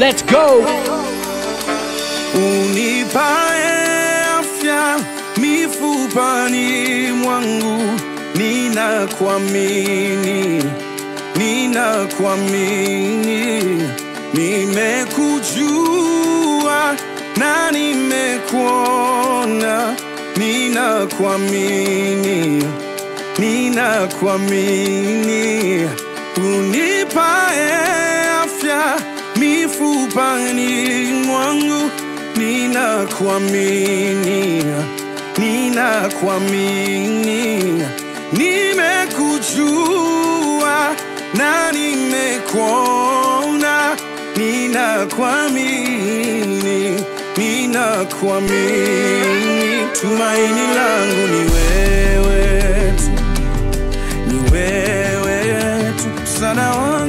Let's go. Unipae afya mifupani mwangu, ninakuamini, ninakuamini, nimekujua na nimekuona, ninakuamini, ninakuamini, unipae mifupani mwangu ninakuamini, ninakuamini, nimekujua na nimekuona, ninakuamini, ninakuamini, tumaini langu ni wewe tu, ni wewe tu, sana wangu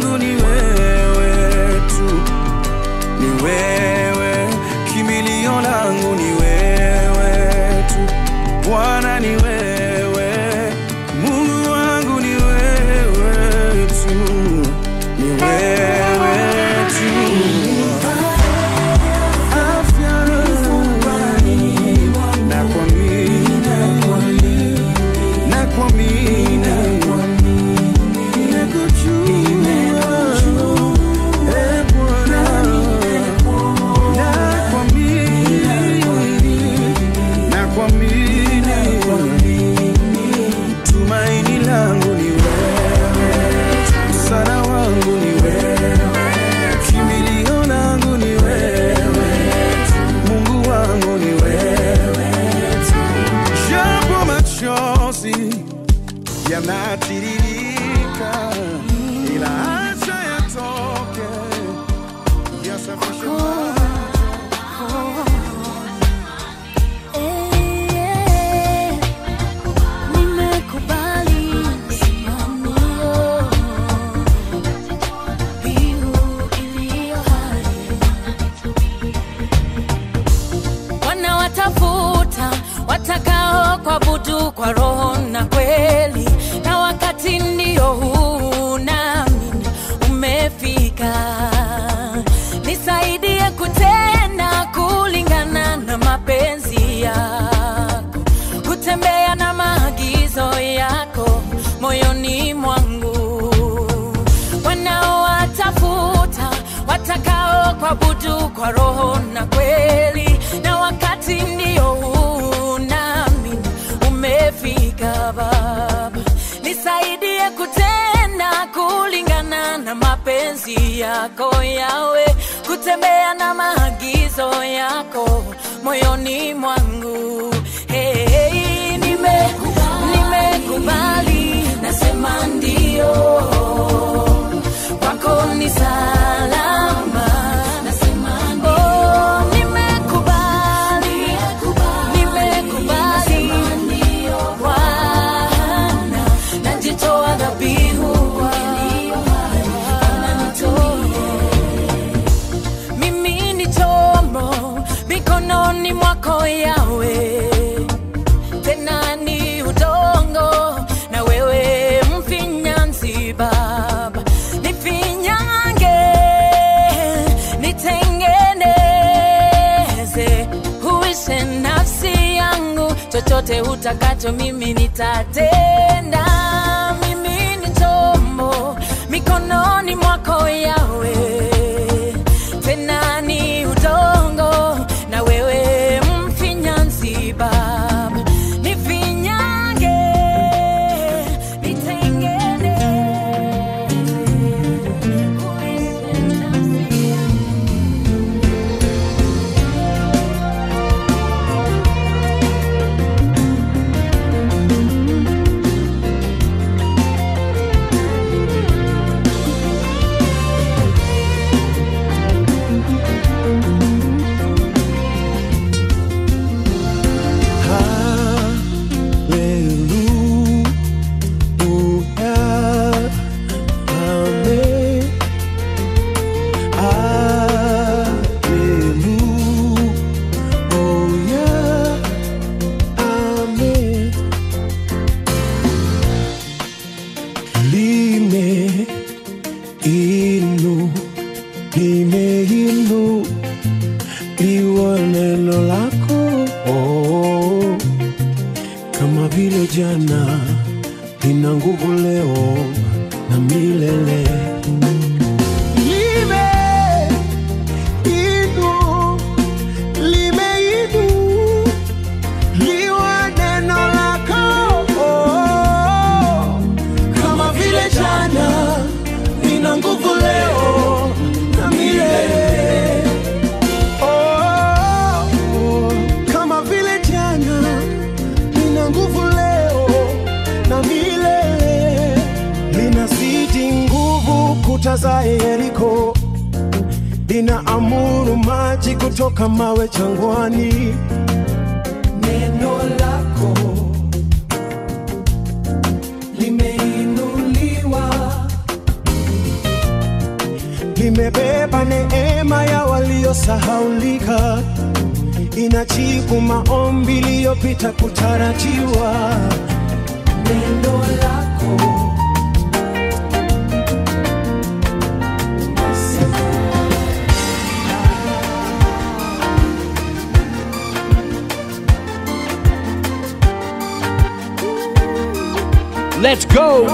Let's go!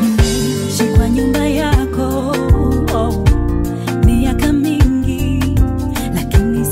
Niishi nyumba yako oh, miaka mingi, lakini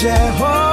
Jehovah.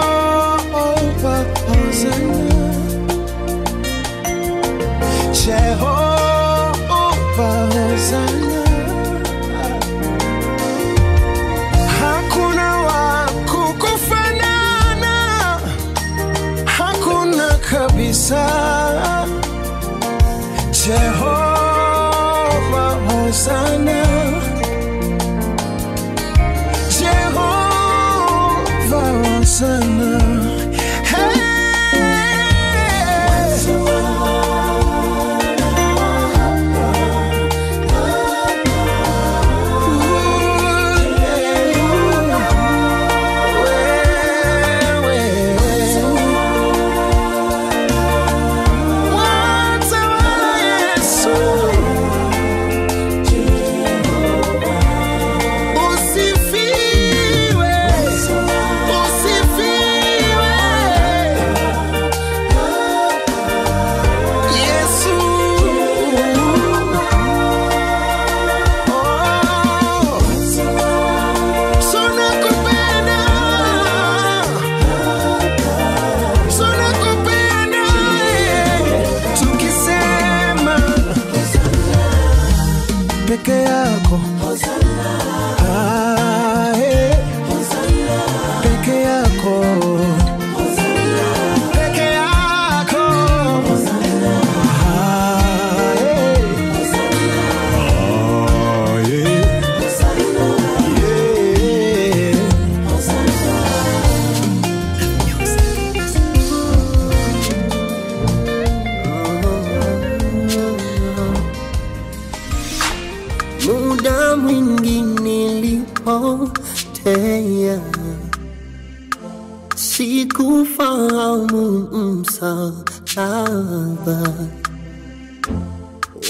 Sikufahamu msalaba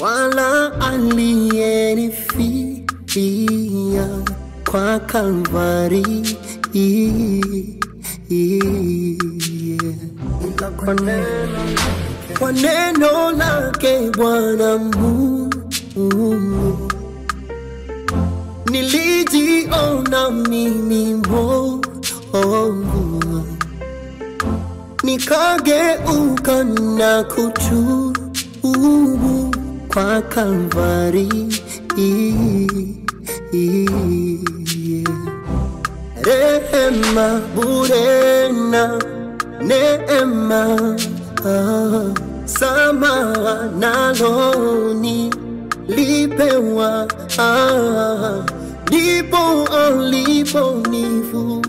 wala aliyenifikia kwa Kalvari. Ila kwa kwa neno lake Bwana Mungu nilijiona mimi mwovu, nikageuka na kutubu kwa Kalvari. Rehema bure na neema ah, naloni lipewa ah, ndipo aliponifu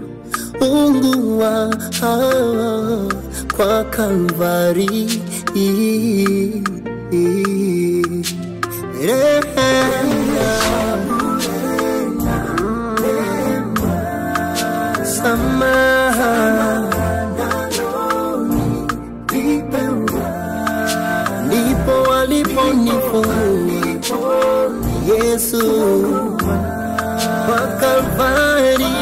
ungua ah, kwa Kalvari rehema samaha ndipo aliponifunga Yesu. Kwa Kalvari,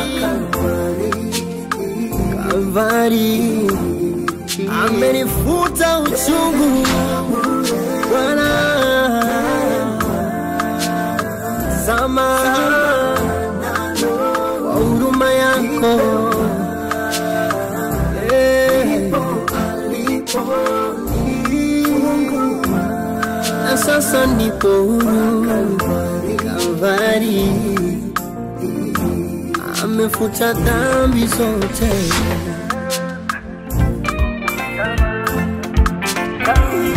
Kalvari amenifuta uchungu Bwana, sama kwa huruma yako Eh. na sasa nipo huru Kalvari, amefuta dhambi zote. Kufika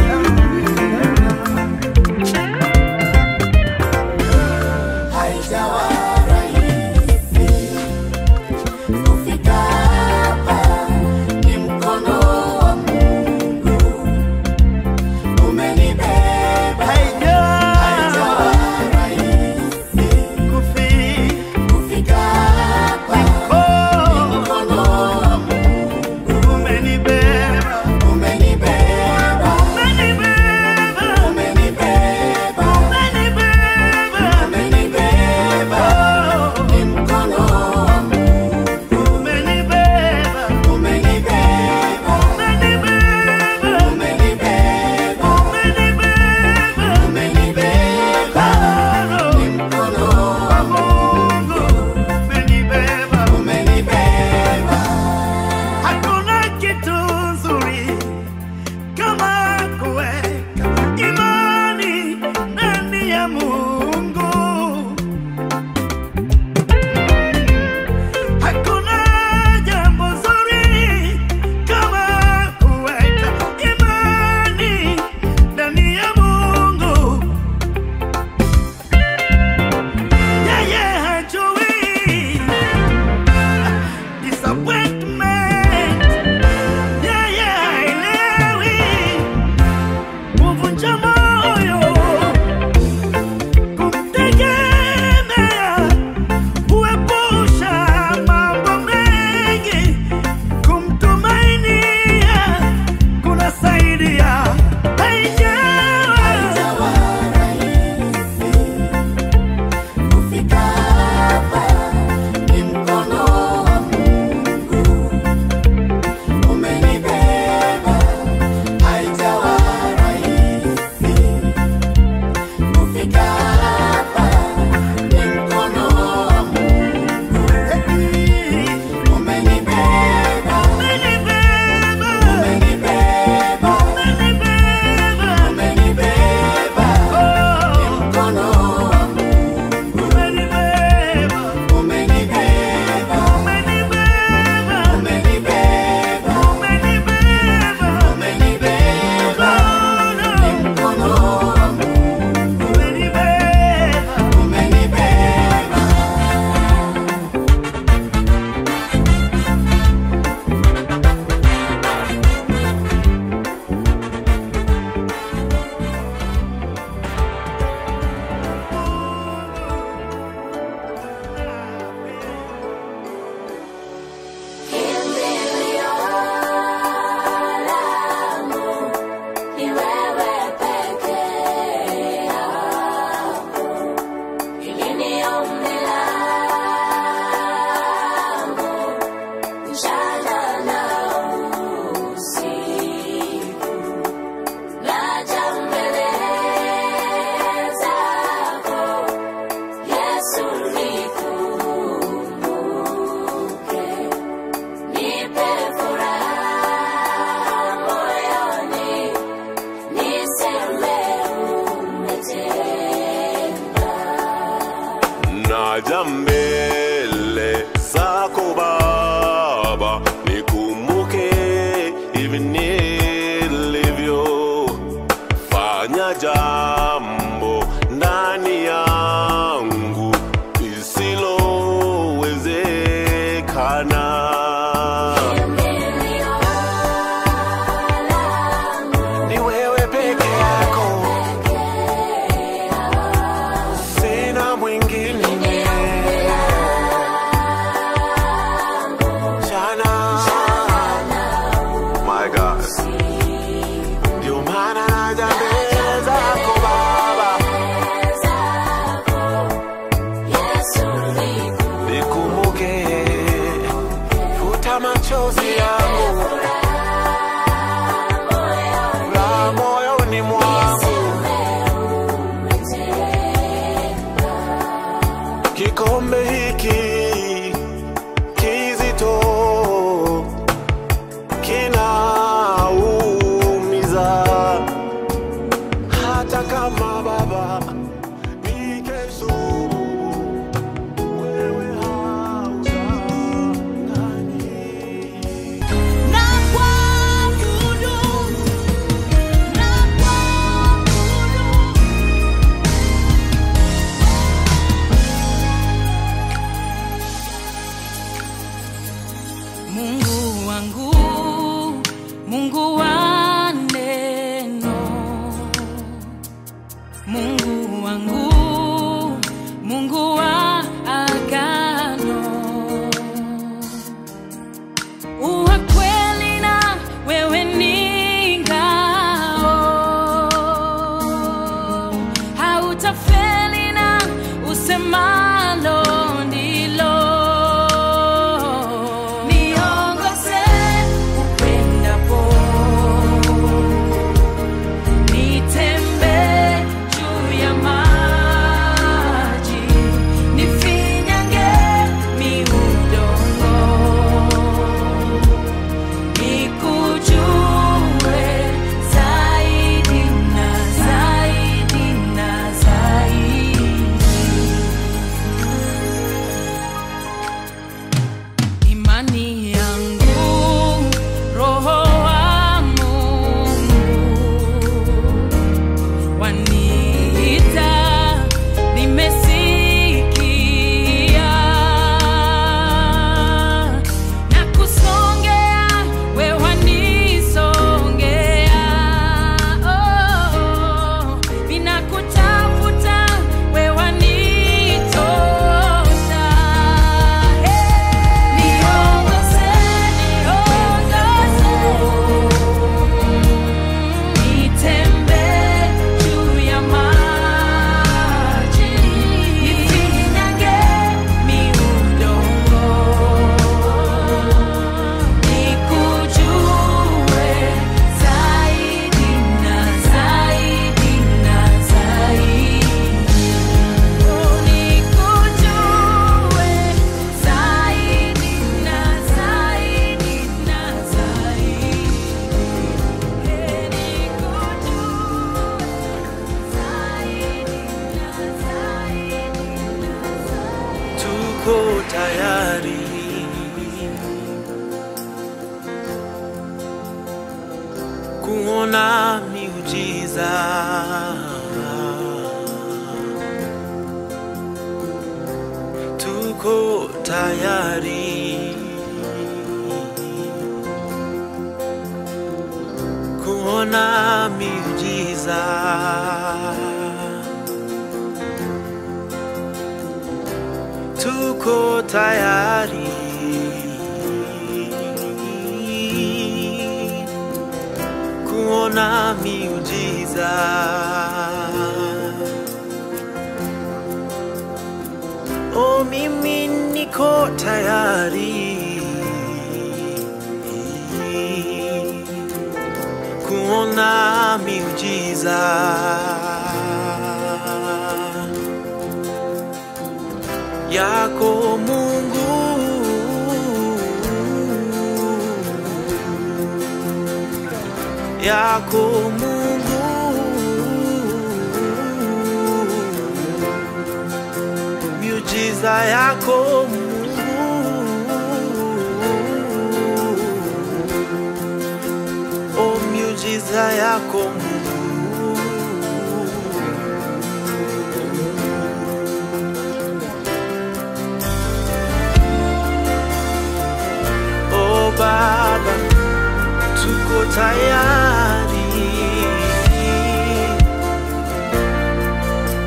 tayari.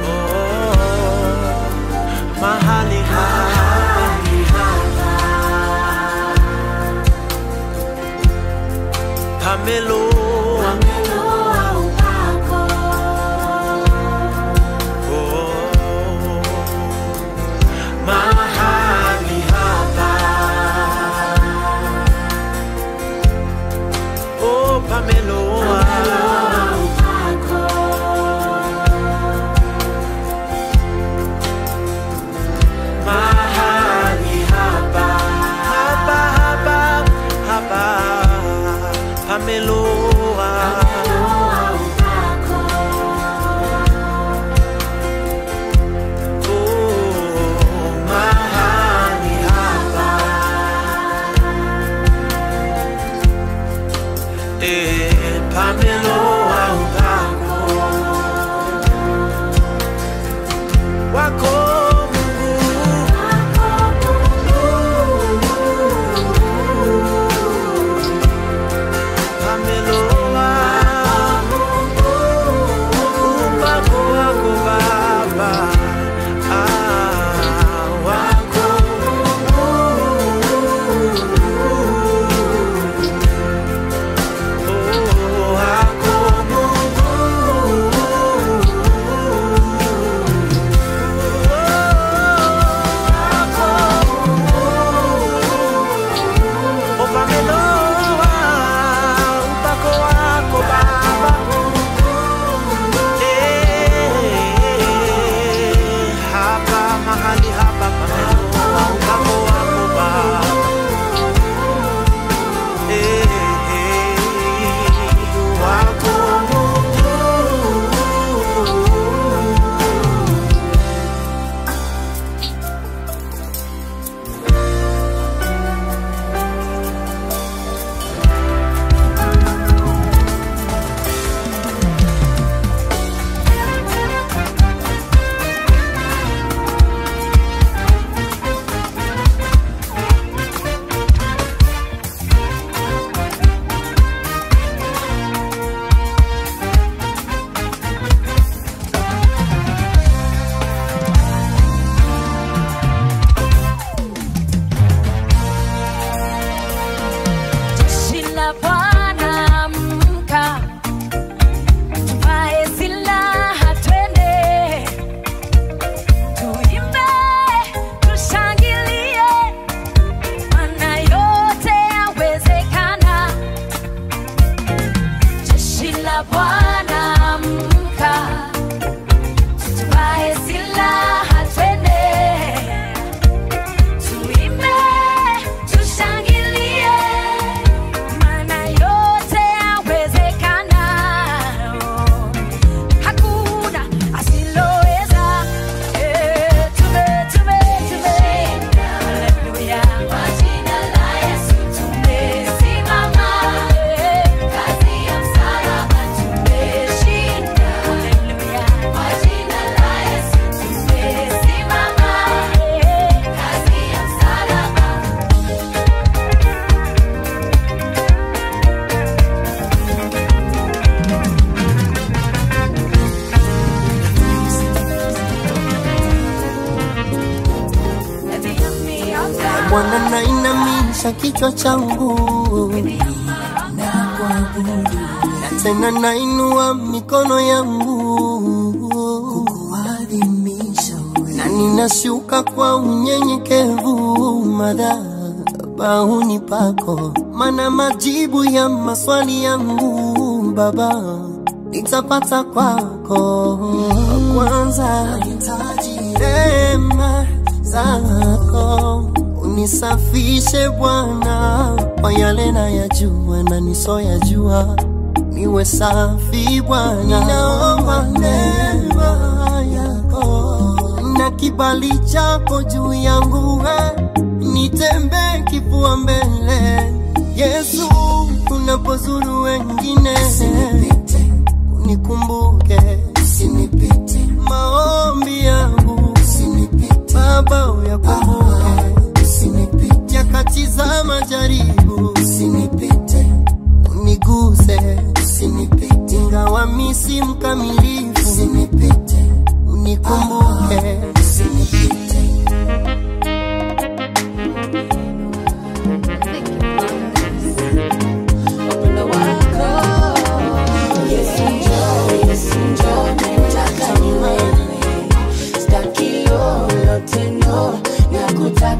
Oh, mahali mahali hapa pamelo kichwa changu. Na tena nainua mikono yangu. Na ninashuka kwa unyenyekevu. Madhabahuni pako, mana majibu ya maswali yangu. Baba nitapata kwako. Kwanza nahitaji rehema zako unisafishe Bwana kwa yale na yajua na nisoyajua, niwe safi Bwana, ninaomba neema yako. Na kibali chako juu yangu, nitembee kifua mbele. Yesu, unapozuru wengine. Unikumbuke, usinipite. Maombi yangu. Baba, uyakumbuke nyakati za majaribu. Usinipite uniguse. Usinipite. Ingawa mi si mkamilifu. Usinipite unikumbuke. Usinipite.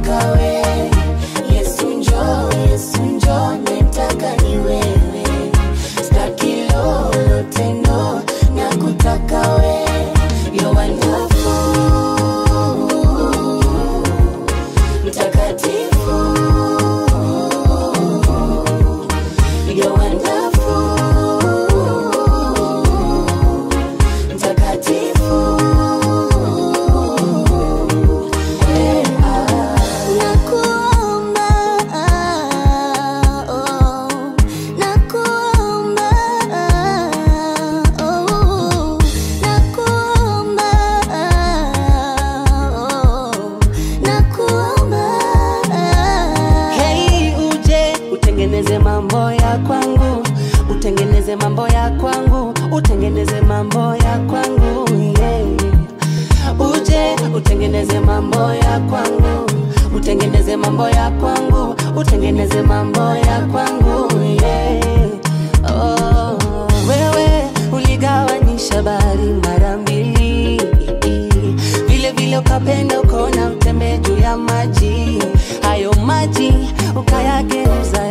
You're mambo ya kwangu, utengeneze mambo ya kwangu, utengeneze mambo ya kwangu yeah. Oh, wewe uligawanyisha bahari mara mbili, vile vile ukapenda ukaona utembee juu ya maji, hayo maji ukayageuza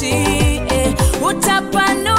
What eh, utapanu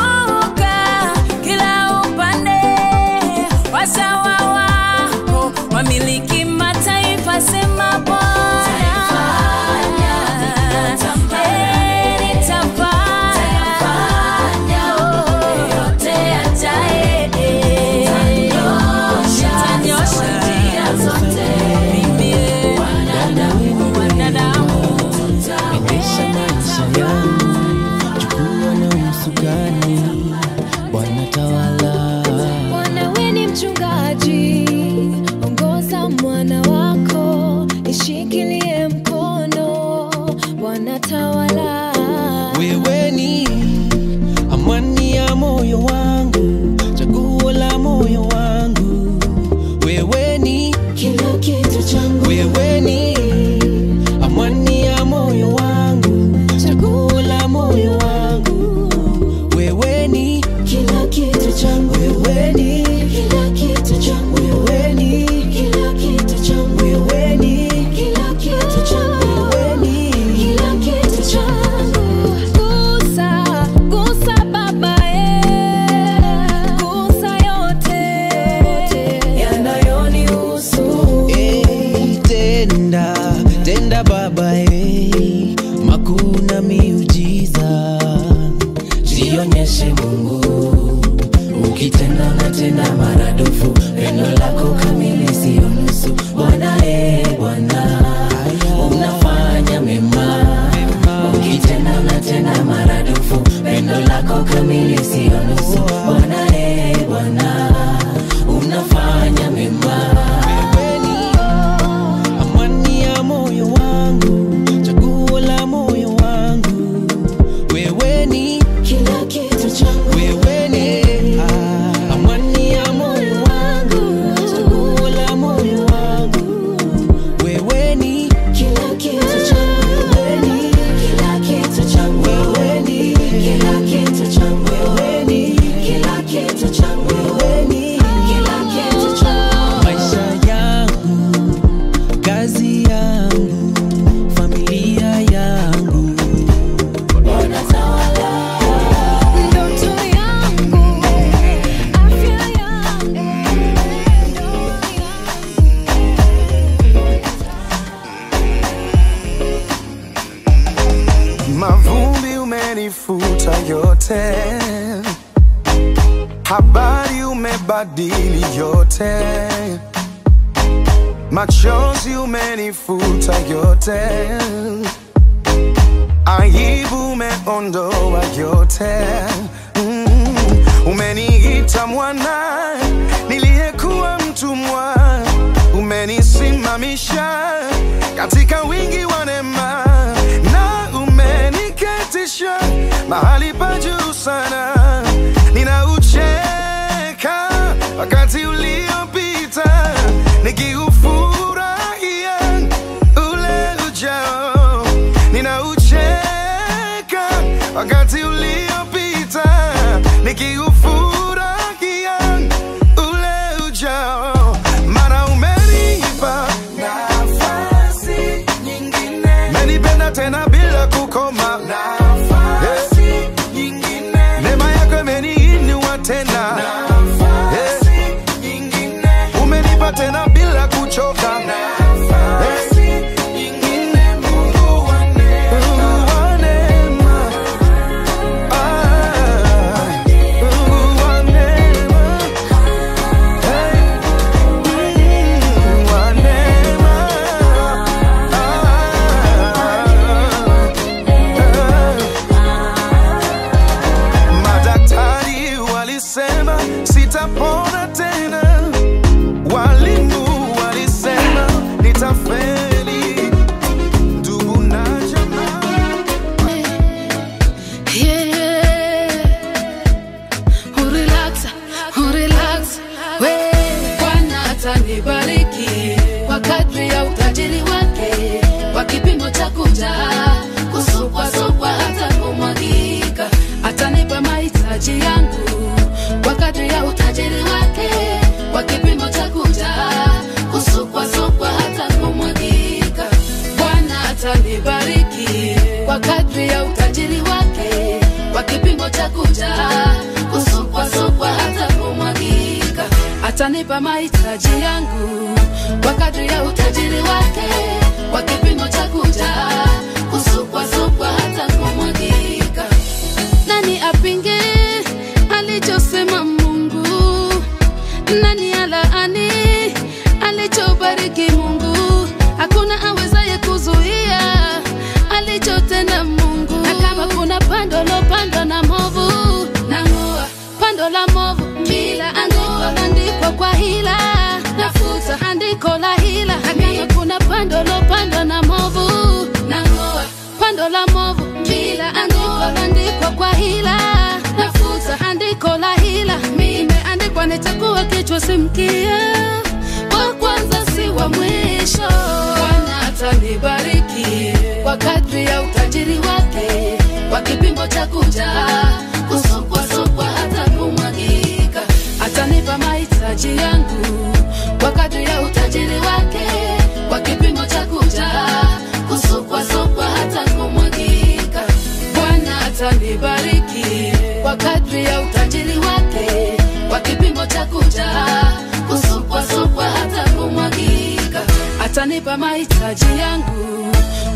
wakanipa mahitaji yangu,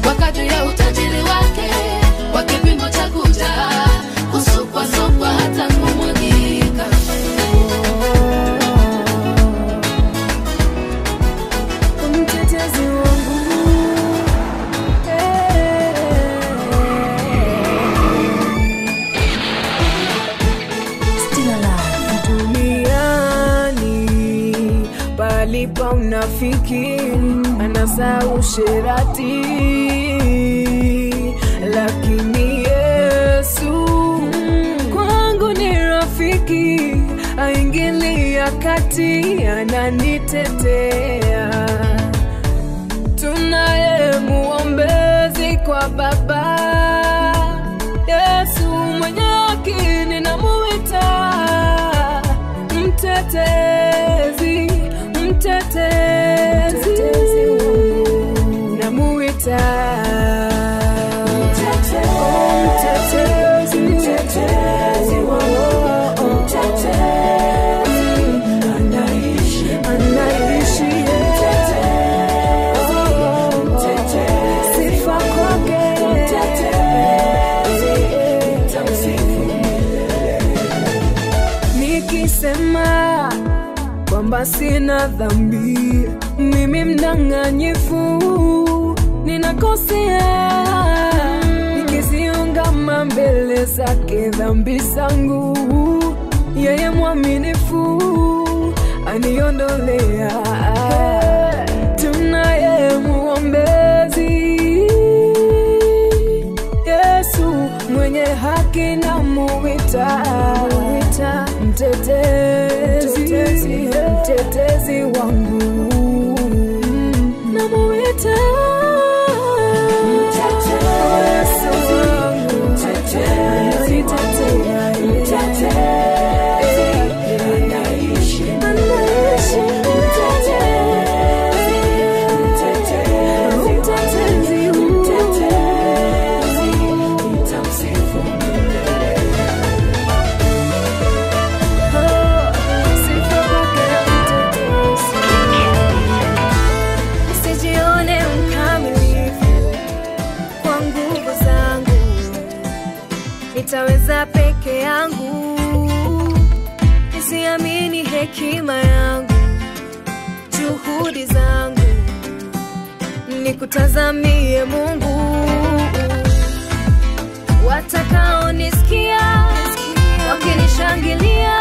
wakajua utajiri wake waki za usherati, lakini Yesu kwangu ni rafiki, aingilia kati, ananitetea, tunaye muombezi kwa Baba na sina dhambi, mimi mdanganyifu, ninakosea. Nikiziungama mbele zake dhambi zangu, yeye mwaminifu aniondolea. Tunaye Yesu mwenye haki na muwita. Mtetezi mtetezi wangu. Namuita Nitazamie Mungu. Watakaonisikia wakinishangilia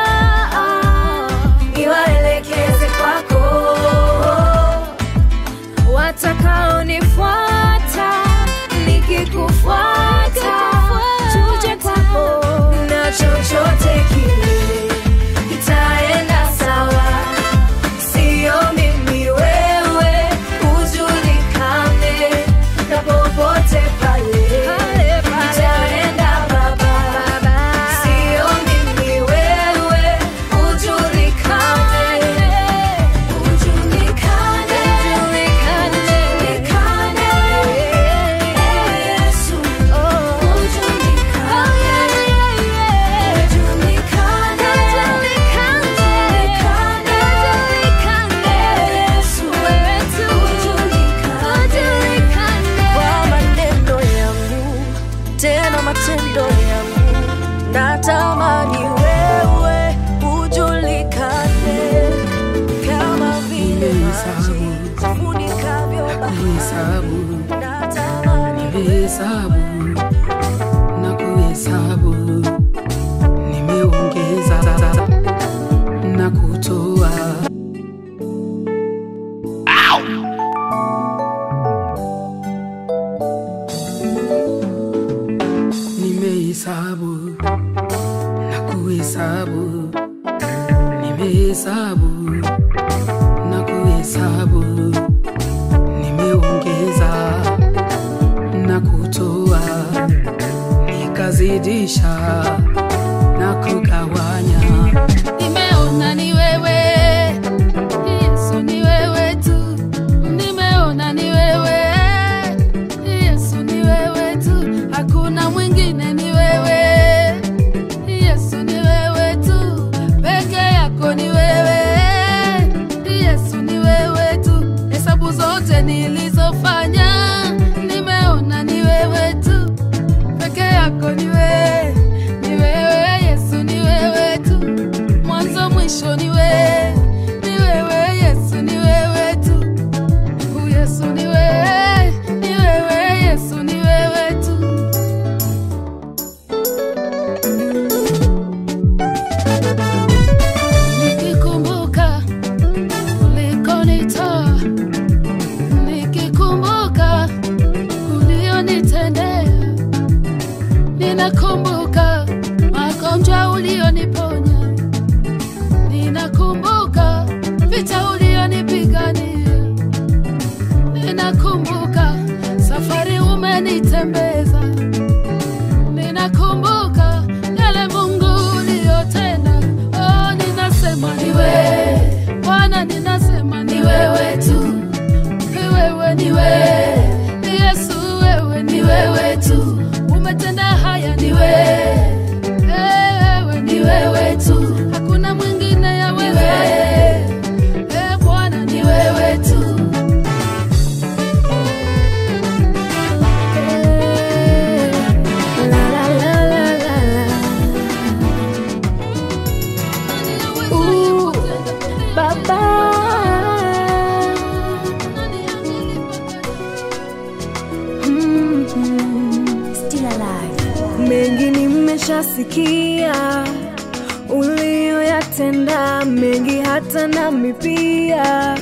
pia.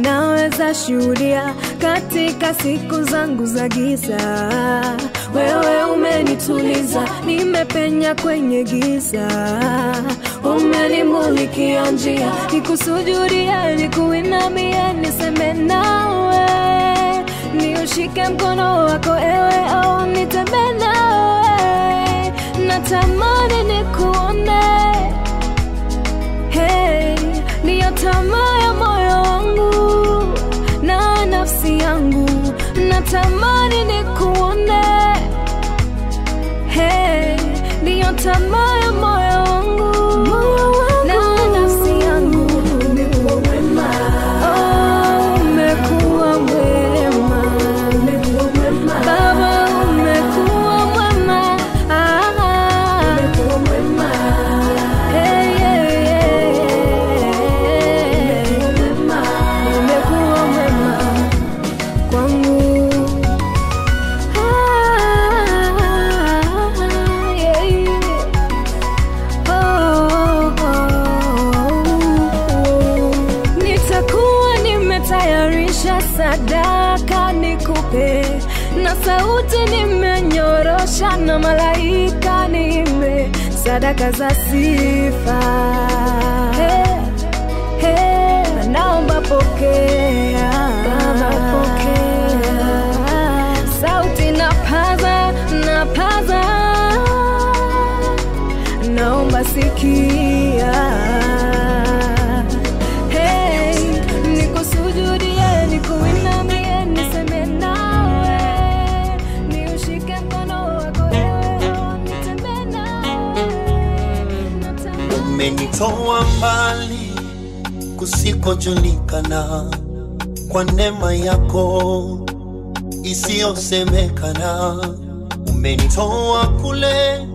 Naweza shuhudia katika siku zangu za giza. Wewe umenituliza, nimepenya kwenye giza, umenimulikia njia, nikusujudia, nikuinamia, niseme nawe, niushike mkono wako ewe, au nitembee nawe, natamani nikuone tamaa ya moyo wangu na nafsi yangu, natamani nikuone. Hey, ndiyo tamaa ya moyo sadaka za sifa. Hey, hey, naomba pokea, umenitoa mbali kusikojulikana kwa neema yako isiyosemekana. Umenitoa kule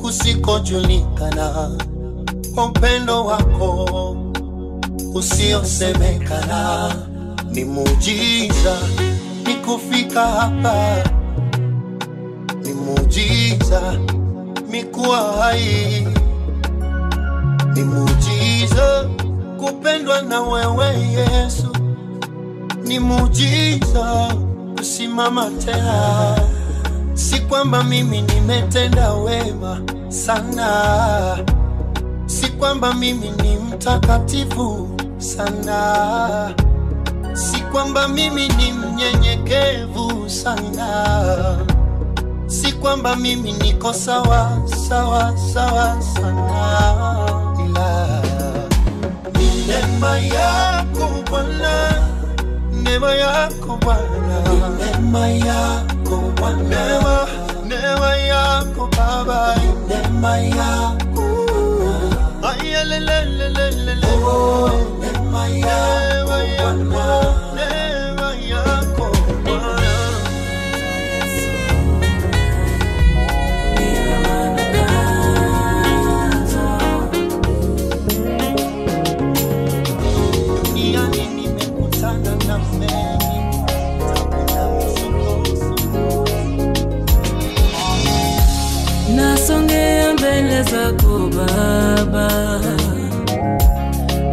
kusikojulikana kwa upendo wako usiosemekana. Ni mujiza ni kufika hapa, ni muujiza mikuwa hai ni muujiza kupendwa na wewe Yesu, ni muujiza kusimama tena. Si kwamba mimi nimetenda wema sana, si kwamba mimi ni mtakatifu sana, si kwamba mimi ni mnyenyekevu sana, si kwamba mimi niko sawa sawa sawa sana, ila ni neema yako Bwana, neema yako Bwana, neema yako Bwana, neema neema yako Baba, neema yako ayelelelelele, neema yako Bwana, mbele zako Baba,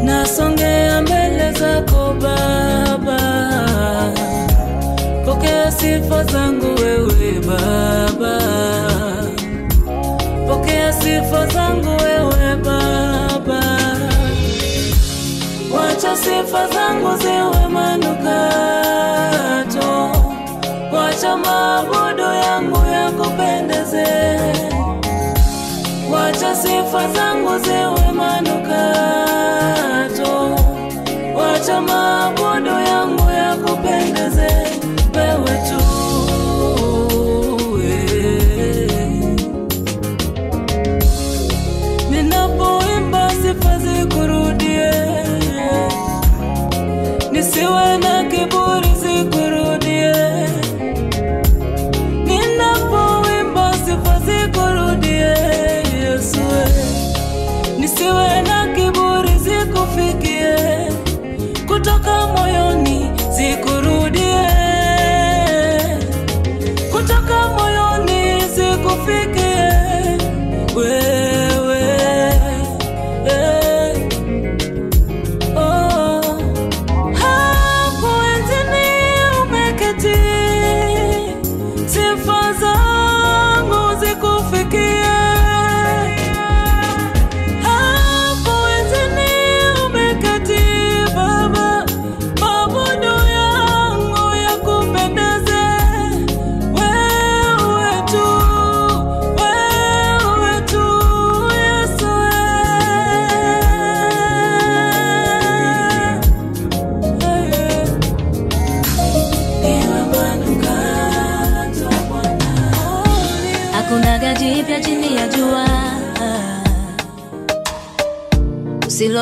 nasongea mbele zako Baba, pokea sifa zangu wewe Baba, pokea sifa zangu wewe sifa zangu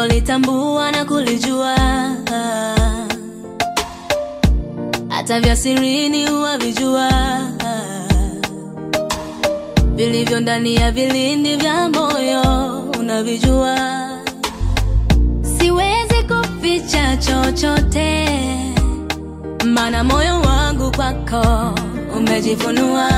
ulilolitambua na kulijua, hata vya sirini huwavijua, vilivyo ndani ya vilindi vya moyo unavijua. Siwezi kuficha chochote, mana moyo wangu kwako umejifunua.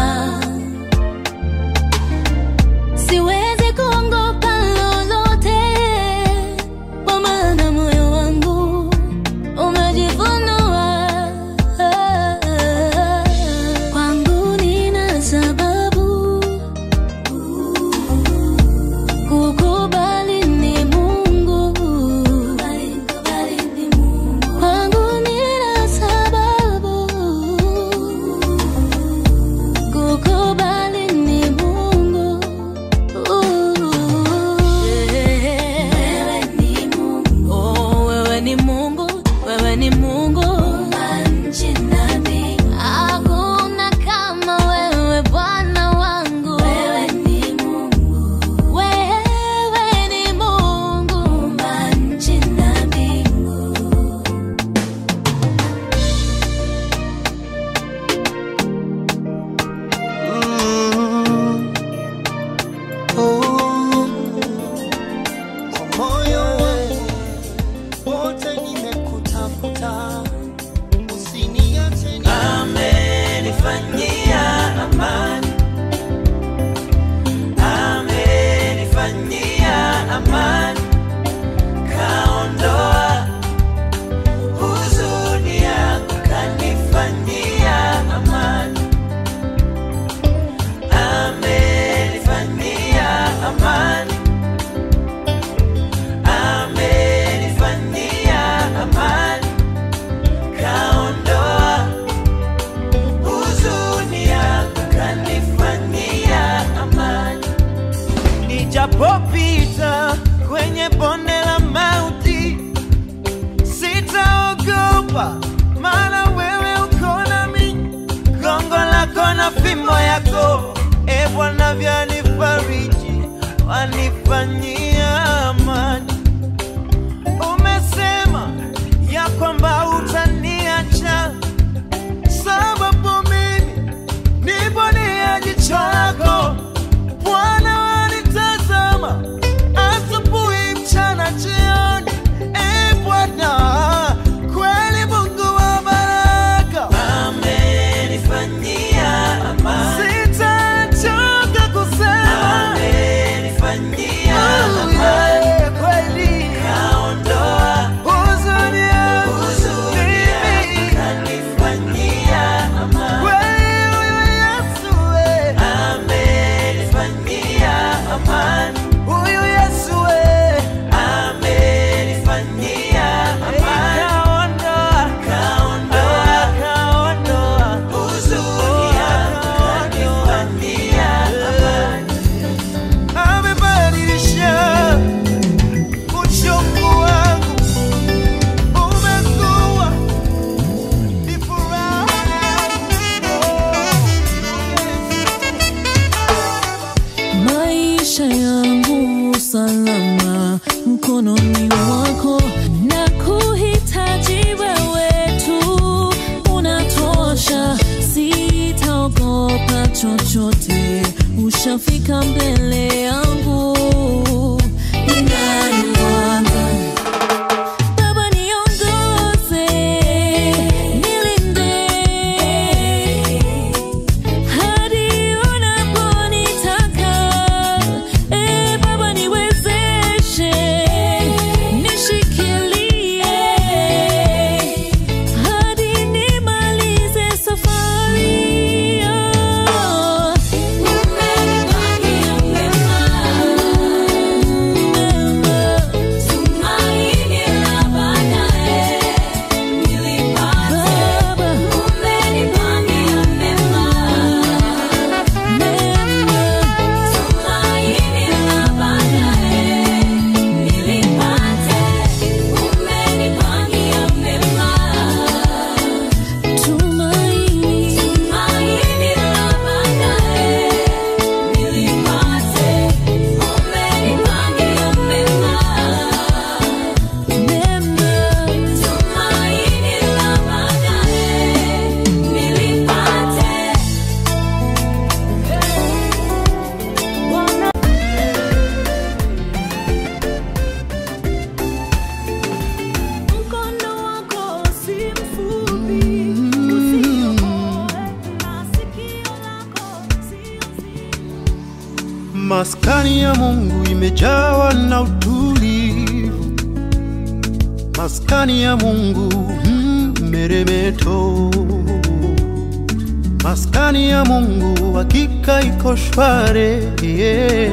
Iko yeah.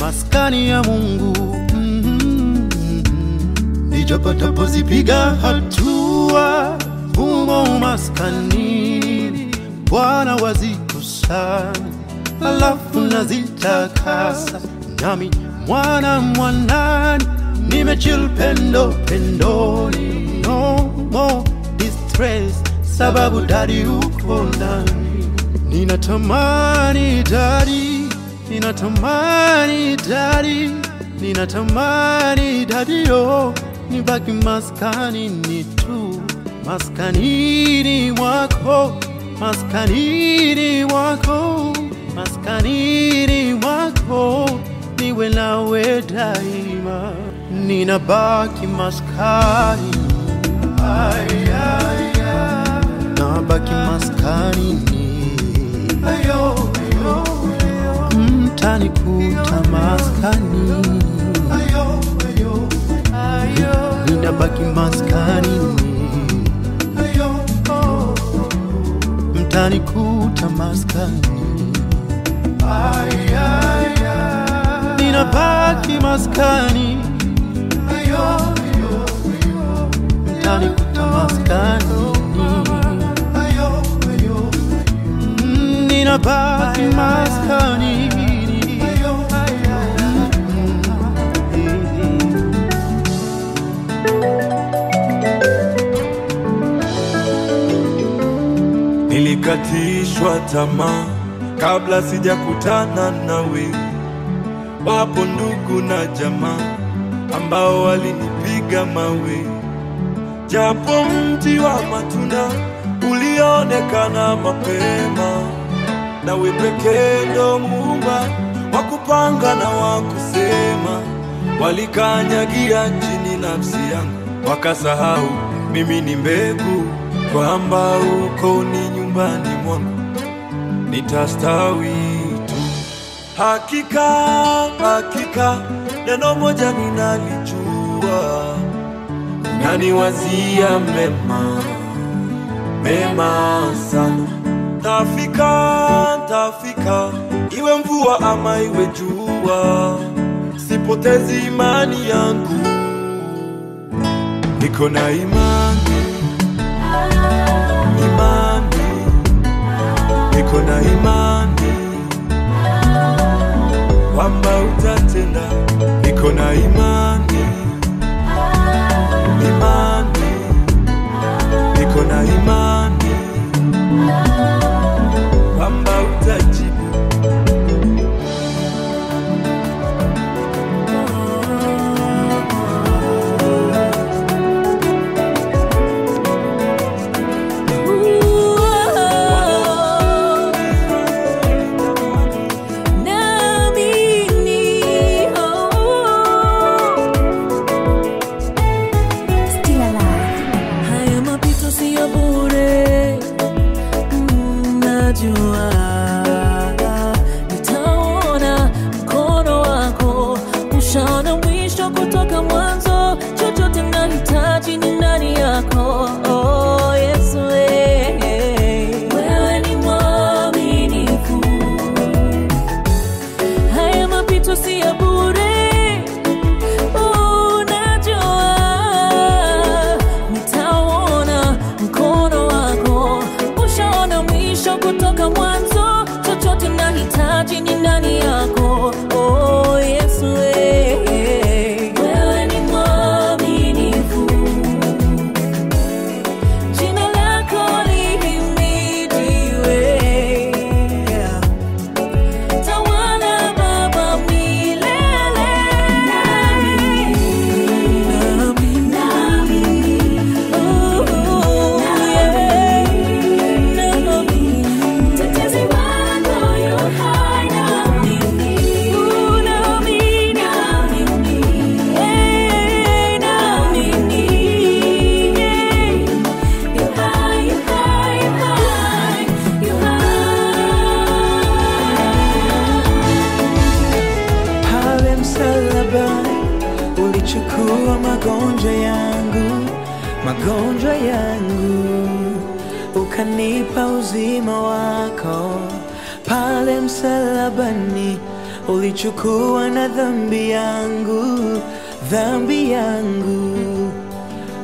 Maskani ya Mungu mm, nijapatapozipiga hatua humo maskanini, Bwana wazikusanya alafu nazitakasa. Nami mwana mwanani nimechil pendo pendoni. No more distress sababu dadi uko ndani ninatamani dadi ninatamani dadi ninatamani dadi yo nibaki maskani ni tu maskanini mwako maskanini mwako maskanini mwako niwe nawe daima, ninabaki maskani, ay, ay, ay. nabaki maskanini, ayo. Mtanikuta maskani, ninabaki maskani, mtanikuta maskani. Ninabaki maskani. Mtanikuta maskani ninabaki maskani Nilikatishwa tamaa kabla sijakutana nawe. Wapo ndugu na jamaa ambao walinipiga mawe, japo mti wa matunda ulionekana mapema. Nawe pekee ndo Muumba wa kupanga na wa kusema. Walikanyagia chini nafsi yangu, wakasahau mimi ni mbegu, kwamba uko ni nyumbani mwangu nitastawi tu. Hakika, hakika, neno moja ninalijua, naniwazia mema, mema sana. Tafika, tafika, iwe mvua ama iwe jua, sipotezi imani yangu, niko na imani, imani. Niko na imani kwamba utatenda, niko na imani, imani, niko na imani nitajua nitaona mkono wako ushaona mwisho kutoka mwanzo ulichukua na dhambi yangu, dhambi yangu,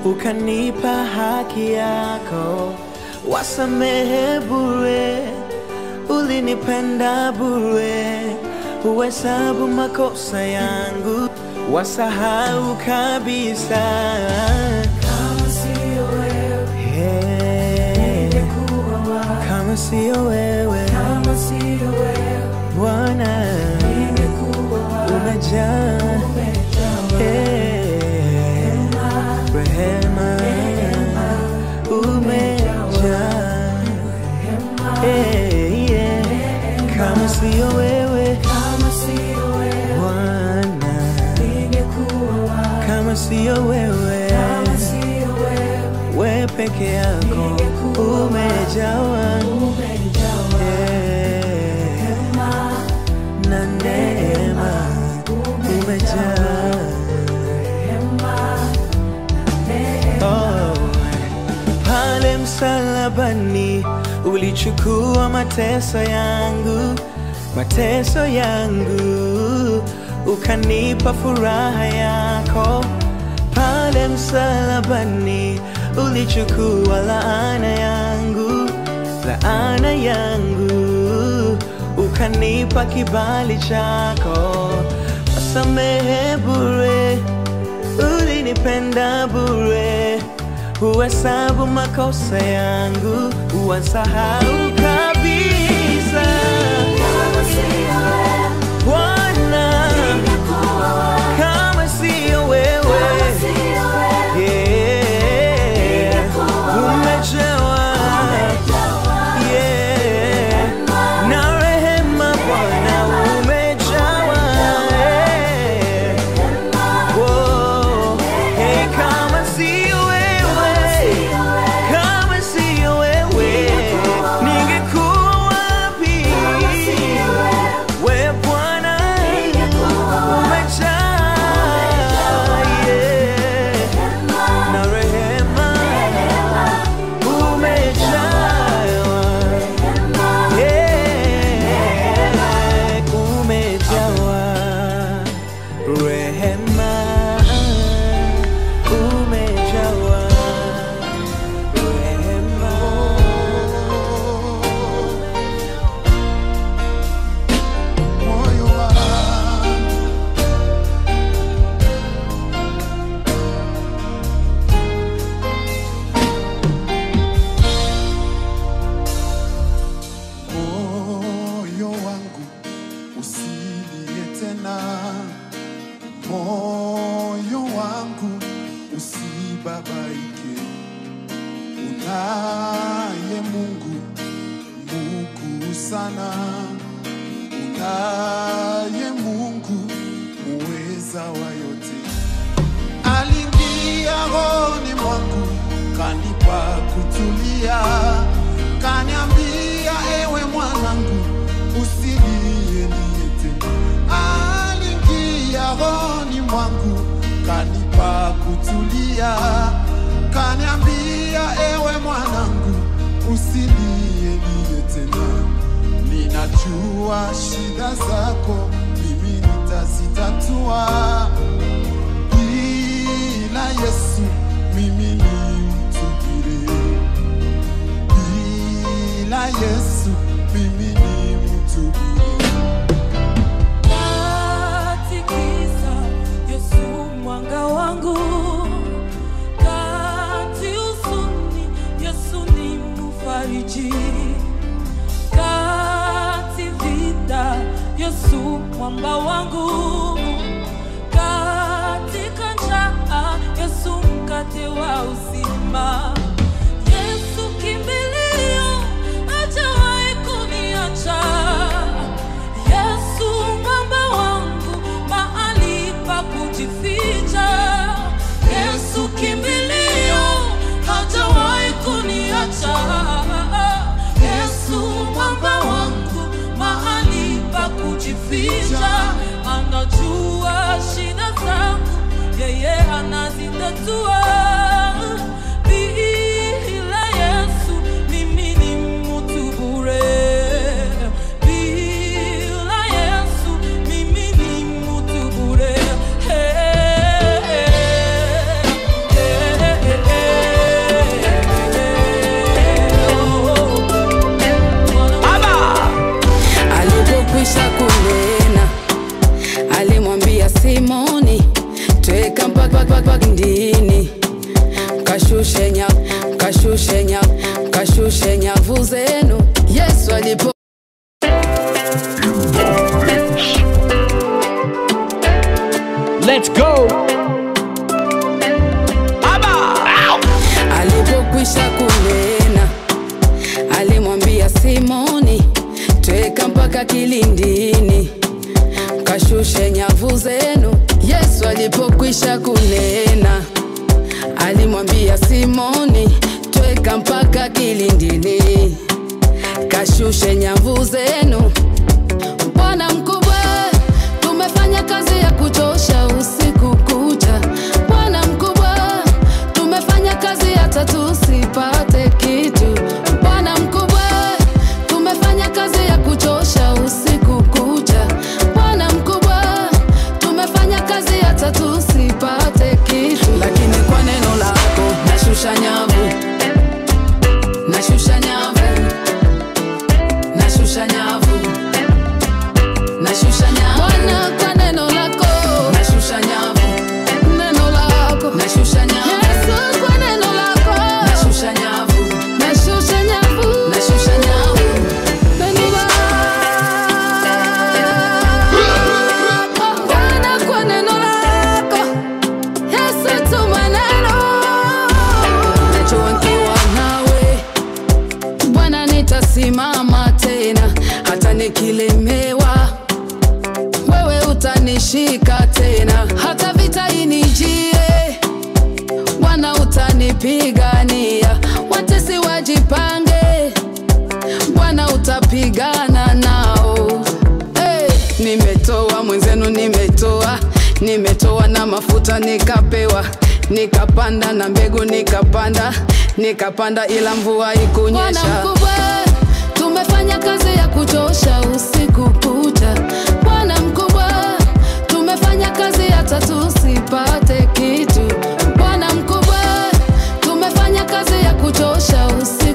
ukanipa haki yako, wasamehe bure, ulinipenda bure, uhesabu makosa yangu, wasahau kabisa. Kama siyo wewe, kama wewe, kama wewe. umejaa rehema, umejaa kama siyo wewe. Wewe. We peke yako. Umejawa ulichukua mateso yangu, mateso yangu, ukanipa furaha yako pale msalabani. Ulichukua laana yangu, laana yangu, ukanipa kibali chako, usamehe bure, ulinipenda bure huhesabu makosa yangu, huwasahau kabisa. Bwana, kama sio wewe, kama sio wewe tutapigana nao. Hey! nimetoa mwenzenu nimetoa. Nimetoa na mafuta nikapewa. Nikapanda na mbegu nikapanda. Nikapanda ila mvua ikunyesha Bwana mkubwa, tumefanya kazi ya kuchosha usiku kucha. Bwana mkubwa, tumefanya kazi hata tusipate kitu. Bwana mkubwa, tumefanya kazi ya kuchosha usiku